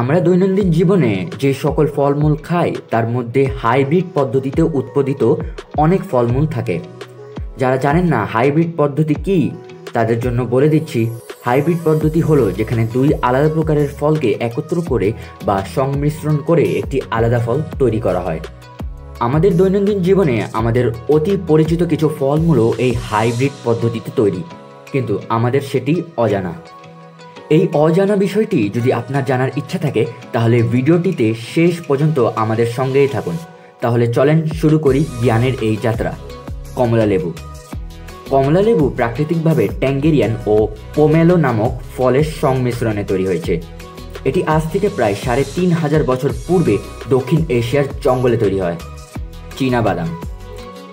আমরা দৈনন্দিন জীবনে যে সকল ফলমূল খাই, তার মধ্যে হাইব্রিড পদ্ধতিতে উৎপাদিত অনেক ফলমূল থাকে। যারা জানেন না হাইব্রিড পদ্ধতি কি, তাদের জন্য বলে দিচ্ছি, হাইব্রিড পদ্ধতি হলো যেখানে দুই আলাদা প্রকারের ফলকে একত্র করে বা সংমিশ্রণ করে একটি আলাদা ফল তৈরি করা হয়। আমাদের দৈনন্দিন জীবনে আমাদের অতি পরিচিত কিছু ফলমূলও এই হাইব্রিড পদ্ধতিতে তৈরি, কিন্তু আমাদের সেটি অজানা। এই অজানা বিষয়টি যদি আপনার জানার ইচ্ছা থাকে, তাহলে ভিডিওটিতে শেষ পর্যন্ত আমাদের সঙ্গেই থাকুন। তাহলে চলেন শুরু করি জ্ঞানের এই যাত্রা, কমলা লেবু। কমলা লেবু প্রাকৃতিকভাবে ট্যাঙ্গেরিয়ান ও পোমেলো নামক ফলের সংমিশ্রণে তৈরি হয়েছে। এটি আজ থেকে প্রায় সাড়ে তিন হাজার বছর পূর্বে দক্ষিণ এশিয়ার জঙ্গলে তৈরি হয় চীনা বাদাম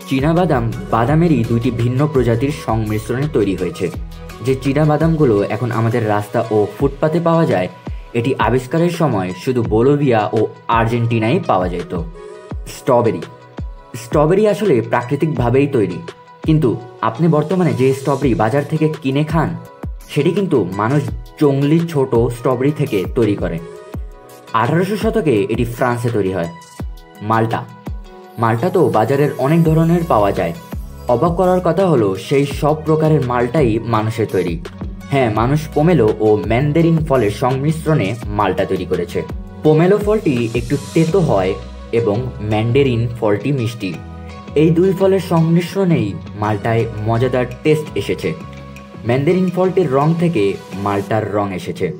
চীনা বাদাম বাদামেরই দুইটি ভিন্ন প্রজাতির সংমিশ্রণে তৈরি হয়েছে। যে বাদামগুলো এখন আমাদের রাস্তা ও ফুটপাতে পাওয়া যায়, এটি আবিষ্কারের সময় শুধু বোলোভিয়া ও আর্জেন্টিনায় পাওয়া যেত। স্ট্রবেরি। স্ট্রবেরি আসলে প্রাকৃতিকভাবেই তৈরি। কিন্তু আপনি বর্তমানে যে স্ট্রবেরি বাজার থেকে কিনে খান, সেটি কিন্তু মানুষ জঙ্গলি ছোট স্ট্রবেরি থেকে তৈরি করে। আঠারোশো শতকে এটি ফ্রান্সে তৈরি হয়, মাল্টা। মাল্টা তো বাজারের অনেক ধরনের পাওয়া যায়। অবাক করার কথা হলো, সেই সব প্রকারের মালটাই মানুষের তৈরি। হ্যাঁ মানুষ পোমেলো ও ম্যান্ডেরিন ফলের সংমিশ্রণে মালটা তৈরি করেছে। পোমেলো ফলটি একটু তেতো হয় এবং ম্যান্ডেরিন ফলটি মিষ্টি। এই দুই ফলের সংমিশ্রণেই মালটায় মজাদার টেস্ট এসেছে। ম্যান্ডেরিন ফলটির রং থেকে মালটার রং এসেছে।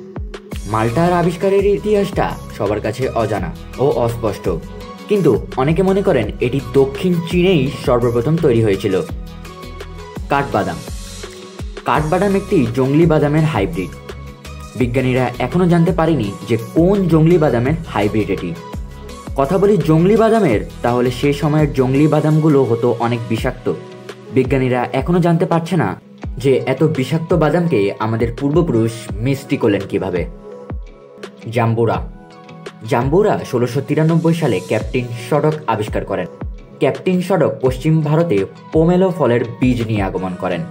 মালটার আবিষ্কারের ইতিহাসটা সবার কাছে অজানা ও অস্পষ্ট। কিন্তু অনেকে মনে করেন এটি দক্ষিণ চীনেই সর্বপ্রথম তৈরি হয়েছিল। কাঠবাদাম। কাঠবাদাম একটি জঙ্গলি বাদামের হাইব্রিড। বিজ্ঞানীরা এখনও জানতে পারেনি যে কোন জঙ্গলি বাদামের হাইব্রিড এটি। কথা বলি জঙ্গলি বাদামের, তাহলে সে সময়ের জঙ্গলি বাদামগুলো হতো অনেক বিষাক্ত। বিজ্ঞানীরা এখনও জানতে পারছে না যে এত বিষাক্ত বাদামকে আমাদের পূর্বপুরুষ মিষ্টি করলেন কীভাবে। জাম্বুরা। জাম্বুরা ষোলোশো তিরানব্বই সালে ক্যাপ্টেন সড়ক আবিষ্কার করেন। ক্যাপ্টেন সড়ক পশ্চিম ভারতে পোমেলো ফলের বীজ নিয়ে আগমন করেন।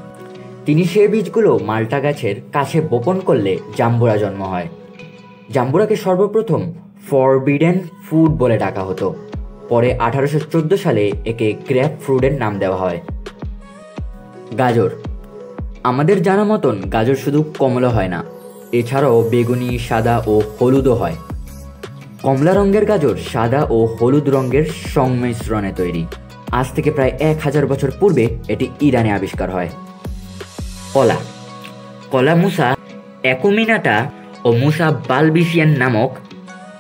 তিনি সে বীজগুলো মাল্টা গাছের কাছে বপন করলে জাম্বুরা জন্ম হয়। জাম্বুরাকে সর্বপ্রথম ফরবিডেন ফুড বলে ডাকা হতো। পরে আঠারোশো চোদ্দ সালে একে গ্র্যাপ ফ্রুডের নাম দেওয়া হয়। গাজর। আমাদের জানা মতন গাজর শুধু কমলা হয় না, এছাড়াও বেগুনি, সাদা ও হলুদও হয়। কমলা রঙের গাজর সাদা ও হলুদ রঙের সংমিশ্রণে তৈরি। আজ থেকে প্রায় এক হাজার বছর পূর্বে এটি ইরানে আবিষ্কার হয়। কলা। কলা মুসা অ্যাকুমিনাটা ও মুসা বালবিসিয়ান নামক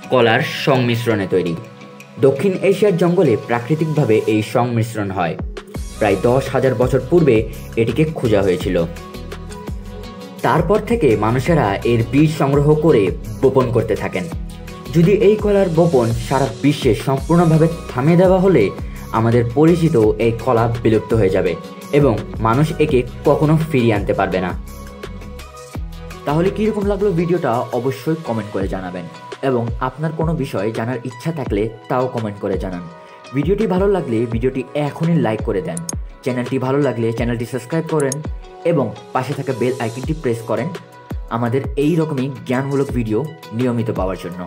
কলার সংমিশ্রণে তৈরি। দক্ষিণ এশিয়ার জঙ্গলে প্রাকৃতিকভাবে এই সংমিশ্রণ হয়। প্রায় দশ হাজার বছর পূর্বে এটিকে খোঁজা হয়েছিল। তারপর থেকে মানুষেরা এর বীজ সংগ্রহ করে বপন করতে থাকেন। যদি এই কলার বপন সারা বিশ্বে সম্পূর্ণভাবে থামিয়ে দেওয়া হলে আমাদের পরিচিত এই কলা বিলুপ্ত হয়ে যাবে এবং মানুষ একে কখনো ফিরিয়ে আনতে পারবে না। তাহলে কীরকম লাগল ভিডিওটা অবশ্যই কমেন্ট করে জানাবেন এবং আপনার কোনো বিষয় জানার ইচ্ছা থাকলে তাও কমেন্ট করে জানান। ভিডিওটি ভালো লাগলে ভিডিওটি এখনই লাইক করে দেন। চ্যানেলটি ভালো লাগলে চ্যানেলটি সাবস্ক্রাইব করেন এবং পাশে থাকা বেল আইকনটি প্রেস করেন। আমাদের এই রকমই জ্ঞানমূলক ভিডিও নিয়মিত পাওয়ার জন্য।